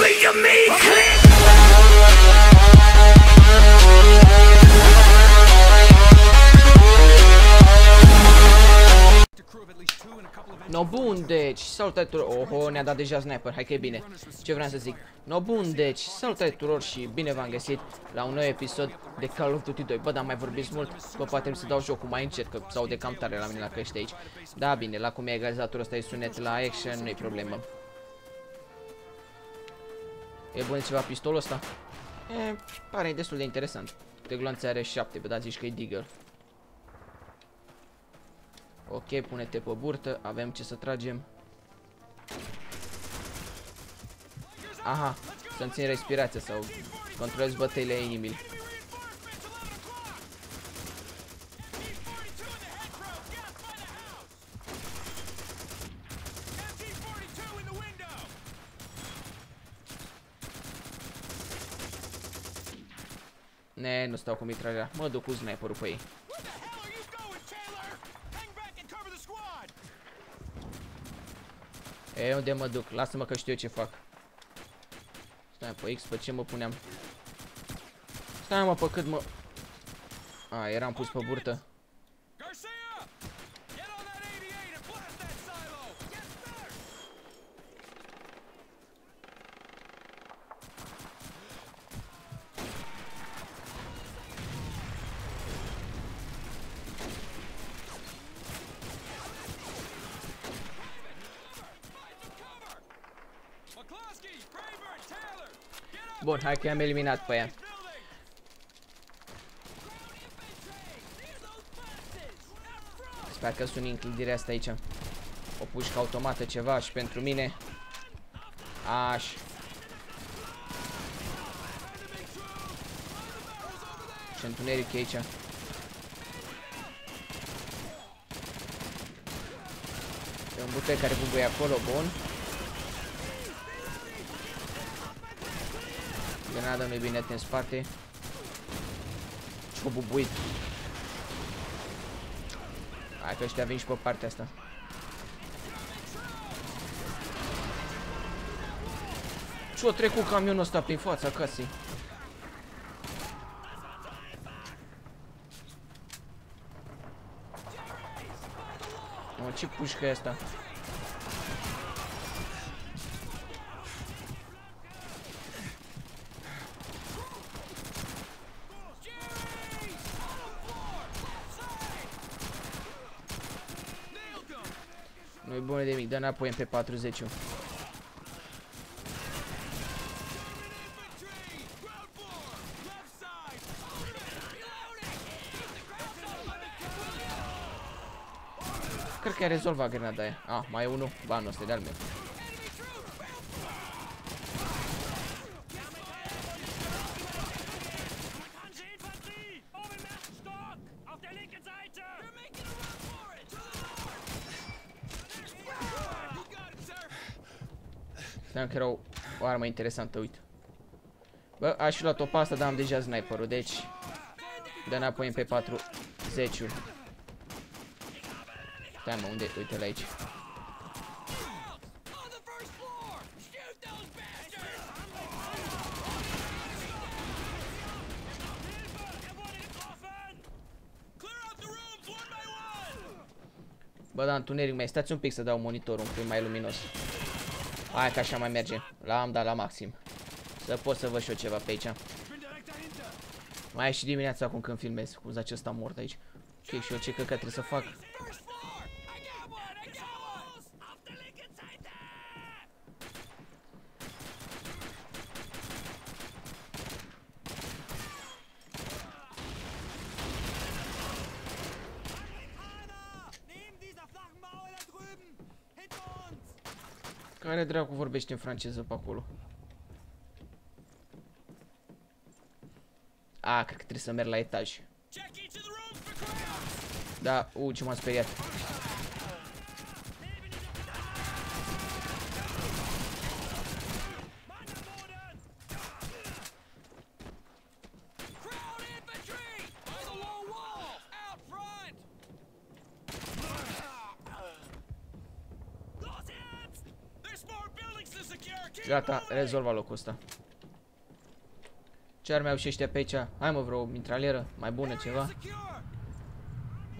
me to me, click. No bun, deci, salutare tuturor, oho, ne-a dat deja sniper, hai că e bine, ce vreau să zic? No bun, deci, salutare tuturor și bine v-am găsit la un nou episod de Call of Duty 2 Bă, dar mai vorbiți mult, bă, poate trebuie să dau jocul mai încet, că s de cam tare la mine la căște aici. Da, bine, la cum e egalizatorul ăsta e sunet la action, nu-i problemă E bun ceva pistolul ăsta? E, pare destul de interesant De gloanțe are 7, bă, da, zici că e digger Ok, pune-te pe burtă, avem ce să tragem. Aha, să-mi țin respirația sau controlez bătăile inimii. Ne, nu stau cu mitrarea. Mă duc cu sniperul pe ei. E, unde mă duc? Lasă-mă că știu eu ce fac. Stai pe X, pe ce mă puneam? Stai mă, pe cât mă... A, eram pus pe burtă. Bun, hai că i-am eliminat pe ea. Sper că sunt înclindirea asta aici. O pușcă automată ceva și pentru mine. Aș. Și întuneric e aici. E un butoi care bubuie acolo, bun. Grenada nu-i bine în spate. Și-o bubuit. Hai că ăștia vin și pe partea asta. Ce-o trecut camionul ăsta prin fața casei? Mă, ce pușcă e asta? Nu-i bune de mic, dă înapoi în pe 40 -ul. Cred că a rezolvat grenada aia. Ah, mai e unul. Ba, nu, ăsta e de-al meu. Știam că era o, o armă interesantă, uite. Bă, aș fi luat-o pe asta, dar am deja sniperul, deci... Dă înapoi în pe 40 -ul. Stai mă, unde? Uite-l aici. Bă, da, întuneric, mai stați un pic să dau monitorul un pic mai luminos. Hai că așa mai merge. L-am dat la maxim. Să pot să văd și eu ceva pe aici. Mai e și dimineața acum când filmez. Cu acesta mort aici. Ok, și eu ce căcat trebuie să fac. Care dracu vorbește în franceză pe acolo? A, cred că trebuie să merg la etaj. Da, u, ce m-am speriat. Gata, rezolva locul ăsta. Ce arme au și ăștia pe aici? Hai mă, vreo mitralieră mai bună, ceva.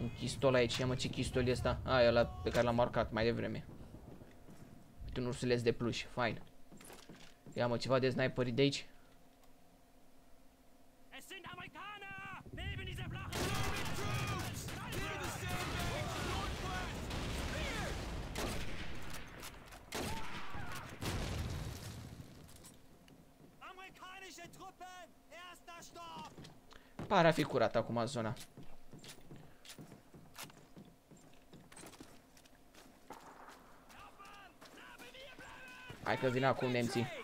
Un chistol aici, ia mă, ce chistol e ăsta? A, e ăla pe care l-am marcat mai devreme. Uite un ursuleț de pluș, fain. Ia mă, ceva de sniperi de aici. Pare a fi curat acum zona. Hai că vin acum nemții.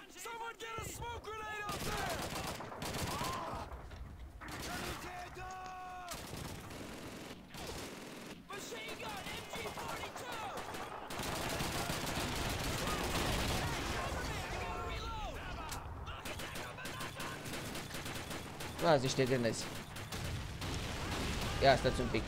Luați niște grenezi. Ia stați un pic.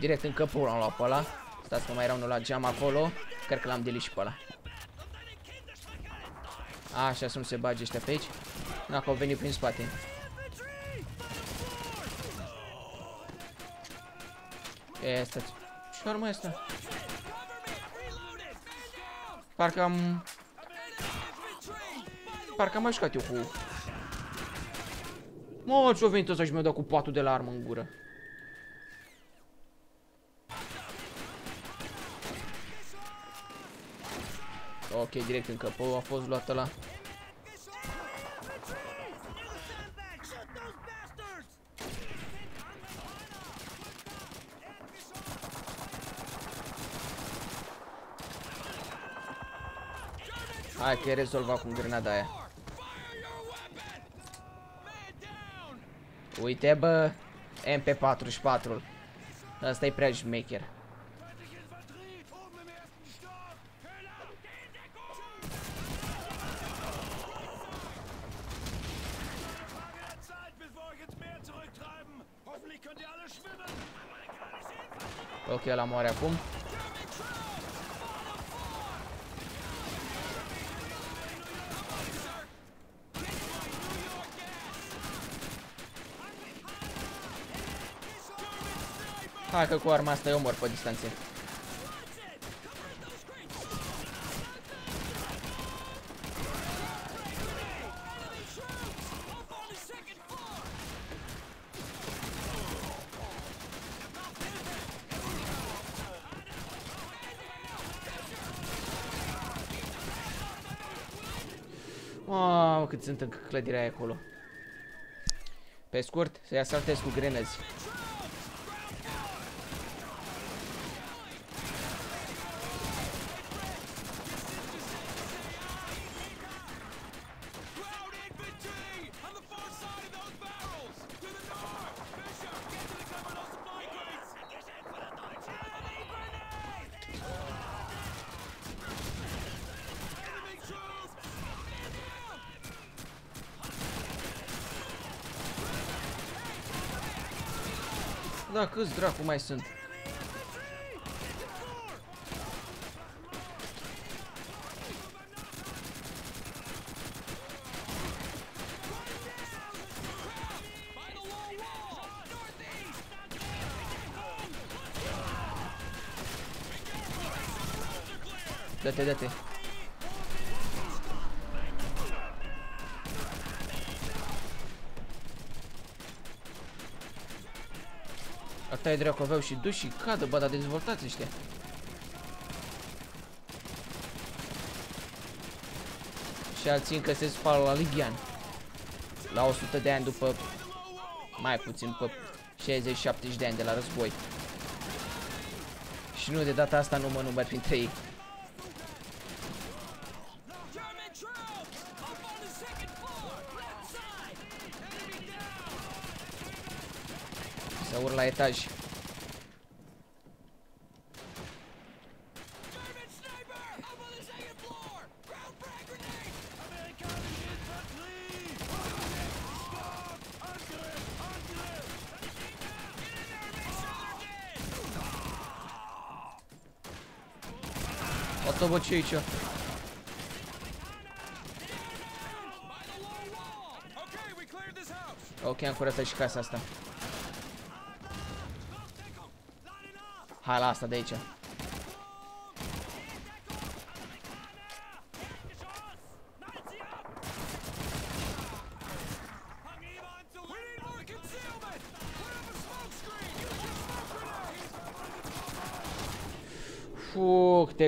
Direct în căpul l-am luat pe ăla. Stați că mai era unul la geam acolo. Cred că l-am delit și pe ăla. Așa să nu se bage ăștia pe aici. Dacă au venit prin spate. E, stați. Ce armă e asta? Parcă am... Parcă am mai jucat eu cu... Mă, ce-o venit ăsta și mi-a dat cu patul de la armă în gură. Ok, direct în căpău a fost luat ăla. Hai că e rezolvat cu grenada aia. Uite bă, MP44-ul. Asta e prea șmecher. Zeit, bevor euch ins Hai că cu arma asta eu mor pe distanțe. Mamă, cât sunt în clădirea aia acolo. Pe scurt, să-i asaltez cu grenezi. Da, câți dracu mai sunt? By the low wall! Northeast! Dă-te, dă-te. Asta e dracu, aveau și duși și cadă, bă, dar dezvoltați ăștia. Și alții încă se spală la Ligian. La 100 de ani după, mai puțin, după 60-70 de ani de la război. Și nu, de data asta nu mă număr printre ei. German troops! Up on the second floor! Left side! Enemy down! Să urc la etaj. We cleared this house. Ok, am curățat și casa asta. Hai la asta de aici.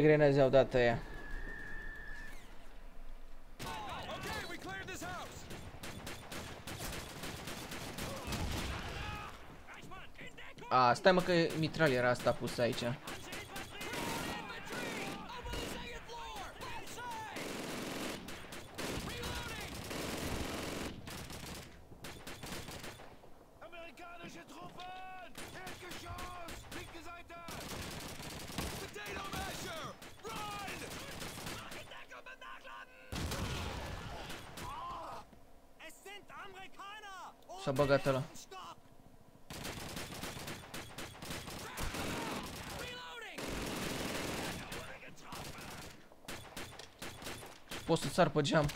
Fuuu, câte greneze au dat ăia. Okay, we cleared this house. A, stai mă că e mitraliera asta pusă aici. Băgat ăla. Stopp! Reloading. Pot să sar pe geam.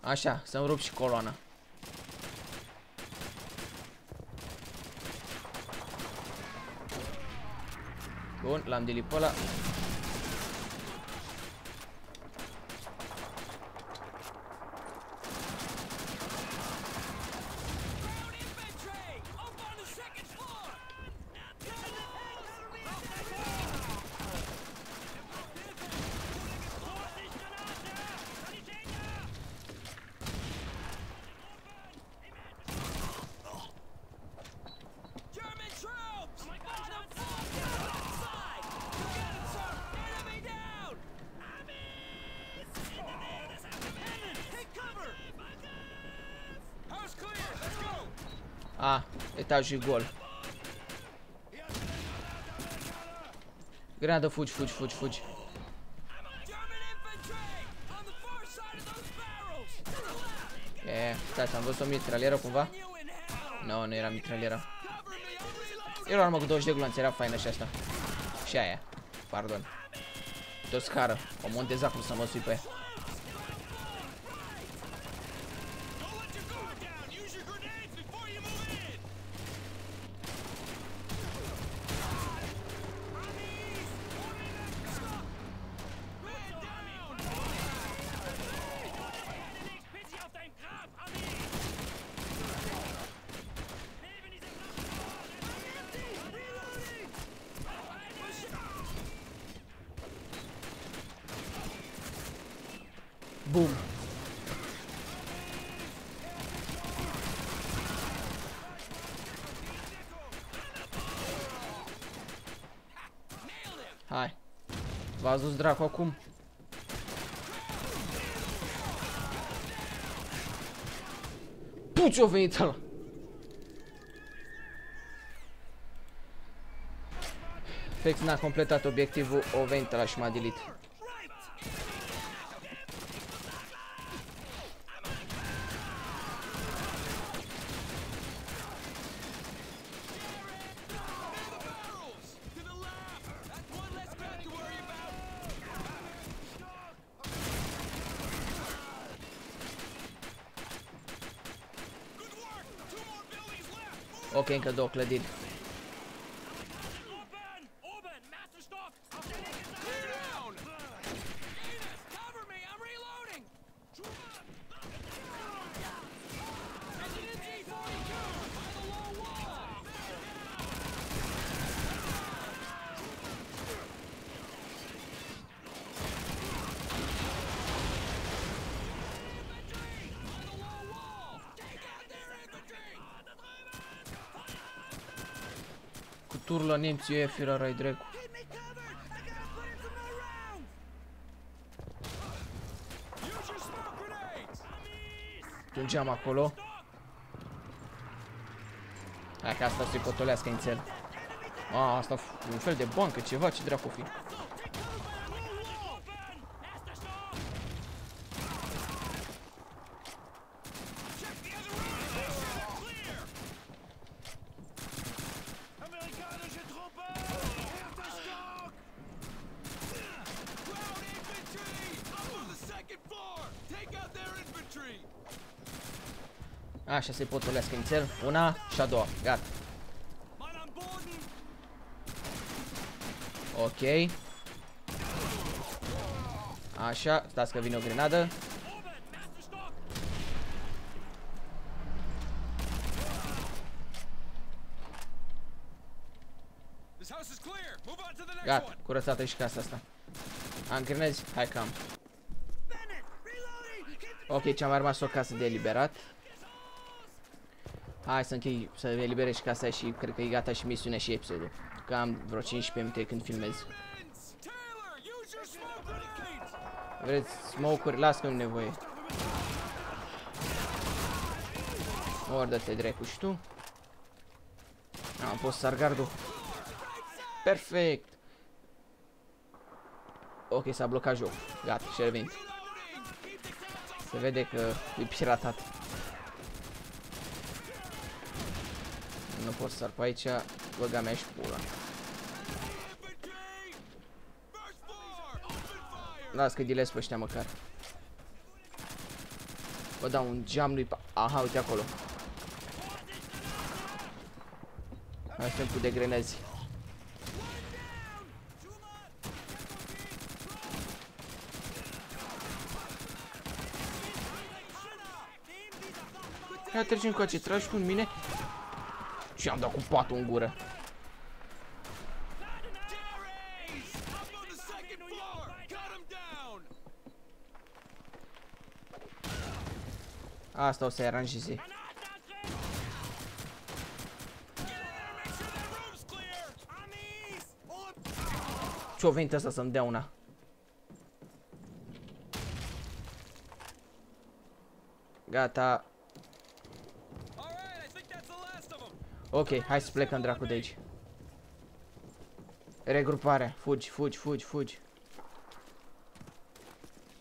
Așa, să-mi rup și coloana. Bun, l-am delit pe ăla. The far side of those barrels! To the left! E, stați, am văzut o mitralieră cumva? You in hell! Nu, no, nu era mitraliera. Cover me! I'm reloading! Era o armă cu 20 de gloanțe, era faină și asta. Și aia. Pardon. Tot scară. O montez acum să mă sui pe ea. V-ați dus dracu acum? Puci, o venit ăla. Fex n-a completat obiectivul, o venit ăla și m-a dilit. Ok, încă două clădiri. More rounds! Use your smoke grenades! Plângeam acolo. Hai că asta să-i potolească inițial. A, asta f- un fel de bancă, ceva, ce dracu fi. Așa, să-i potolească inițial. Una și a doua. Gata. Mann am Boden! Ok. Așa, stați că vine o grenadă. Oben, im ersten Stock! This house is clear. Move on to the next Gata, one. curățată și casa asta. Am grenezi? Hai cam. Bennett! Reloading! Keep Ok, ce-a mai rămas o casă de eliberat. Hai să închei, să eliberez și casa și cred că e gata și misiunea și episodul. Că am vreo 15 minute când filmez. Vince! Taylor, use your smoke grenades. Vreți smoke-uri? Las că nu nevoie. Ori dă-te dracu și tu. Am pus sargardul. Perfect. Ok, s-a blocat jocul. Gata, și revin. Reloading. Keep the crowds off. Se vede că e piratat. Nu pot să sar pe aici, băga mea și pula. Infantry. First floor. Open fire. Las că dilez pe ăștia măcar. Bă, dau un geam lui pa... Aha, uite acolo. Mai timpul de grenezi. Ia trecem cu acest tragi cu mine. Și am dat cu patul în gură. Jerry's. Up on the second floor. Cut him down. Asta o să-i aranjeze. Make sure that room's clear. Amis! Und Ce-o venit ăsta să-mi dea una? Gata. Ok, hai să plecăm dracu de aici. Regruparea. Fugi, fugi, fugi, fugi.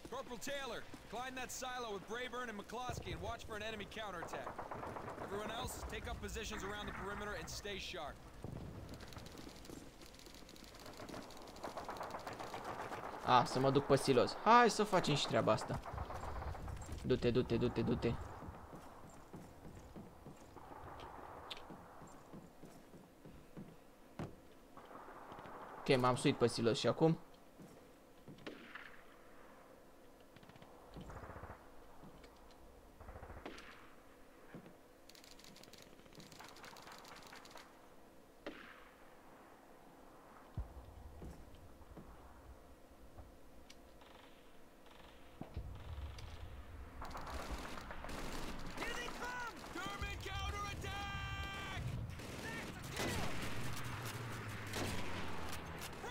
Corporal Taylor, climb that silo with Brayburn and McCloskey and watch for an enemy counterattack. Everyone else, take up positions around the perimeter and stay sharp. A, să mă duc pe silos. Hai să facem și treaba asta. Du-te, du-te, du-te, du-te. Ok, m-am suit pe silos și acum.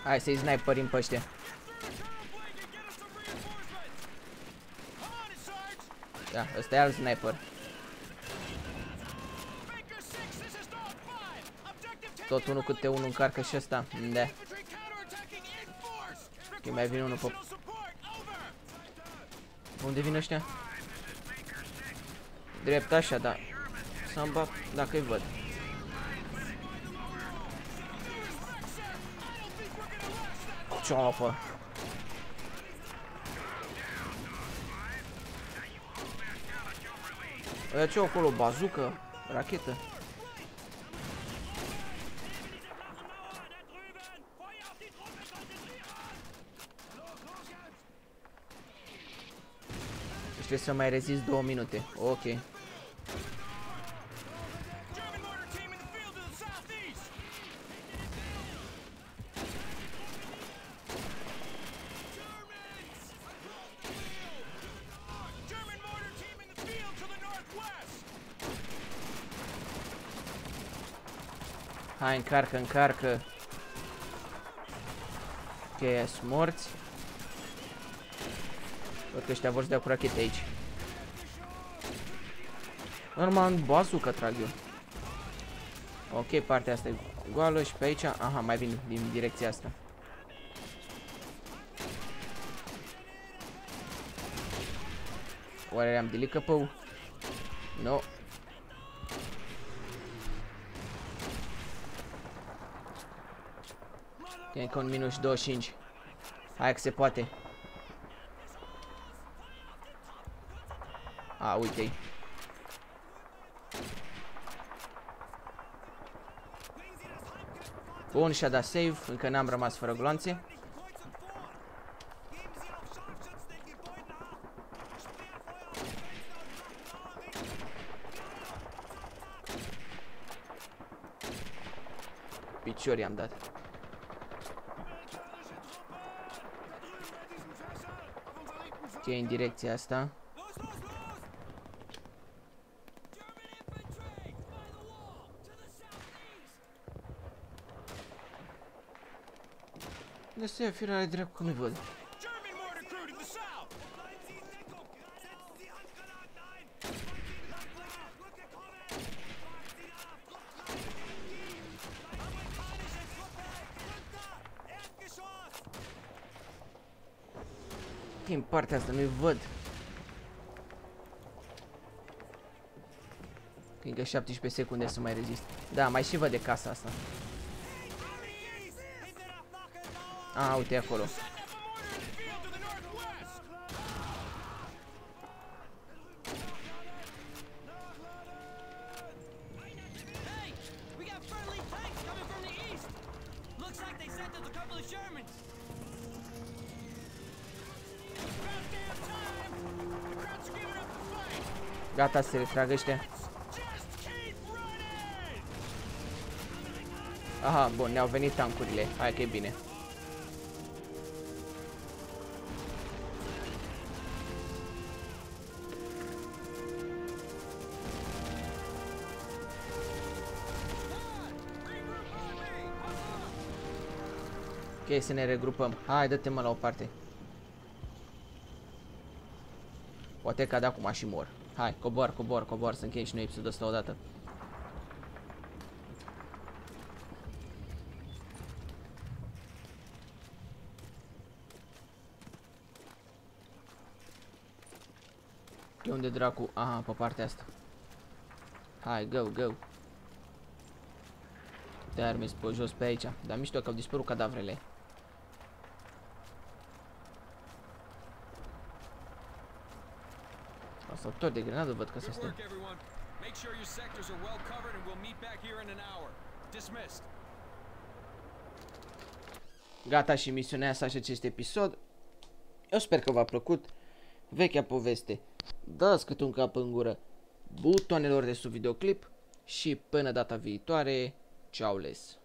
Hai să-i sniperim pe ăștia. Get through the tunnel flank and get us some reinforcements! Come on, it, Sarge! Da, ăsta e alt sniper. Baker 6, this is Dog 5! Objective taken Tot unul in câte unul încarcă și ăsta. Da. Infantry counterattacking in force! Ok, mai vine unul pe... Additional support, over! Unde vin ăștia? Drept așa, da. Să-mi bat dacă-i văd. Ciopă. Ăia ce acolo? Bazucă? Rachetă? Deci trebuie să mai rezist două minute. Ok. Hai, încarcă, încarcă. Ok, sunt morți. Văd că ăștia vor să dea cu rachete aici. Normal, în bazucă trag eu. Ok, partea asta e goală și pe aici... Aha, mai vin din direcția asta. Oare am delete căpău? No. E încă un minut și 25. Hai că se poate. A, uite-i. Bun, și-a dat save, încă n-am rămas fără gloanțe. Piciori i-am dat. Ce e în direcția asta? Los, los, los! German infantry! By the wall! To the southeast! De să firare drept că nu văd. Din partea asta nu-i văd. Că încă 17 secunde să mai rezist. Da, mai și văd de casa asta. Hinter der Flaggenmauer! A, uite acolo. Gata să se retragă ăștia. Just keep running! Aha, bun, ne-au venit tancurile. Hai că e bine. Ok, să ne regrupăm. Hai, dă-te mă la o parte. Poate că da acum și mor. Hai, cobor, cobor, cobor, să încheiem și noi episodul ăsta odată. E unde dracu? Aha, pe partea asta. Hai, go, go. Te arme pe jos pe aici. Dar mișto că au dispărut cadavrele. Asta tot de grenadă văd că se Good stă. work, everyone. Make sure your sectors are well covered and we'll meet back here in an hour. Dismissed. Gata și misiunea asta și acest episod. Eu sper că v-a plăcut. Vechea poveste. Dați cât un cap în gură butoanelor de sub videoclip și până data viitoare, ciao les!